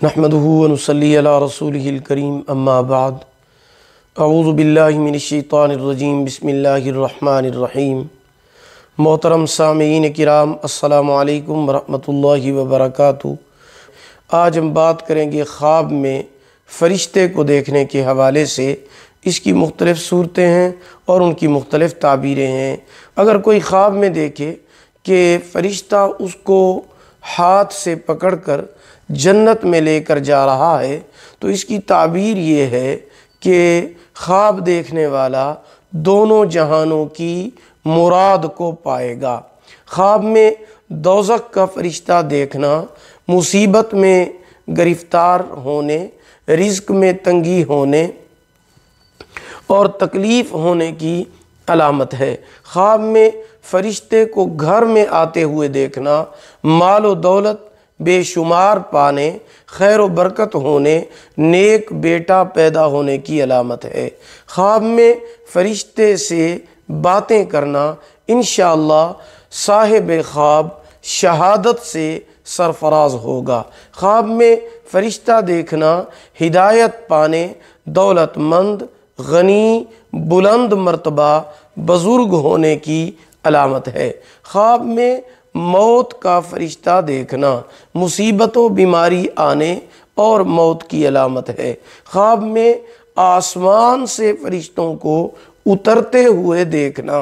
नहमदनसली रसूल करीम अम्माबाद अऊज़बिल्लिनशैतानरजीम बसमीम मोहतरम सामीन कराम असलकम वरहमल वबरक आज हम बात करेंगे ख्वाब में फ़रिश्ते को देखने के हवाले से इसकी मुख्तलिफ़ सूरतें हैं और उनकी मुख्तलिफ़ ताबीरें हैं अगर कोई ख्वाब में देखे कि फ़रिश्ता उसको हाथ से पकड़ कर जन्नत में लेकर जा रहा है तो इसकी ताबीर ये है कि ख्वाब देखने वाला दोनों जहानों की मुराद को पाएगा। ख्वाब में दोजक का फरिश्ता देखना, मुसीबत में गिरफ़्तार होने रिस्क में तंगी होने और तकलीफ़ होने की अलामत है। ख्वाब में फ़रिश्ते को घर में आते हुए देखना, माल दौलत बेशुमार पाने, खैर बरकत होने, नेक बेटा पैदा होने की अलामत है। ख्वाब में फ़रिश्ते से बातें करना इन साहिब ख्वाब शहादत से सरफराज होगा। ख्वाब में फ़रिश्ता देखना, हिदायत पाने, दौलतमंद गनी बुलंद मरतबा बुज़ुर्ग होने की अलामत है। ख्वाब में मौत का फरिश्ता देखना, मुसीबतों बीमारी आने और मौत की अलामत है। ख्वाब में आसमान से फरिश्तों को उतरते हुए देखना।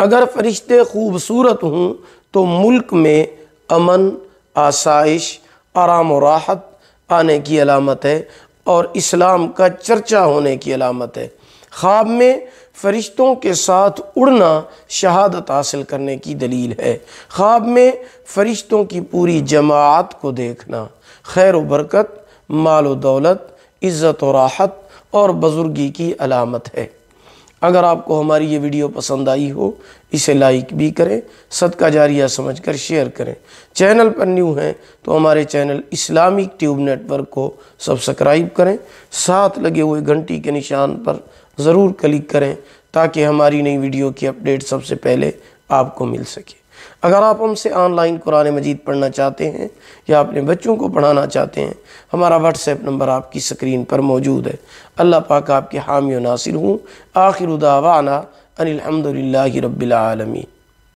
अगर फरिश्ते खूबसूरत हों तो मुल्क में अमन, आसाइश, आराम और राहत आने की अलामत है। और इस्लाम का चर्चा होने की अलामत है। ख्वाब में फ़रिश्तों के साथ उड़ना शहादत हासिल करने की दलील है। ख्वाब में फ़रिश्तों की पूरी जमात को देखना, खैर बरकत, माल दौलत, इज़्ज़त और राहत और बुज़ुर्गी की अलामत है। अगर आपको हमारी ये वीडियो पसंद आई हो, इसे लाइक भी करें, सदका जारिया समझकर शेयर करें। चैनल पर न्यू हैं तो हमारे चैनल इस्लामिक ट्यूब नेटवर्क को सब्सक्राइब करें। साथ लगे हुए घंटी के निशान पर ज़रूर क्लिक करें, ताकि हमारी नई वीडियो की अपडेट सबसे पहले आपको मिल सके। अगर आप हमसे ऑनलाइन कुरान मजीद पढ़ना चाहते हैं या अपने बच्चों को पढ़ाना चाहते हैं, हमारा व्हाट्सएप नंबर आपकी स्क्रीन पर मौजूद है। अल्लाह पाक आपके हामी नासिर हूँ। आखिर उदावाना अनिलहमदिल्ला रबालमी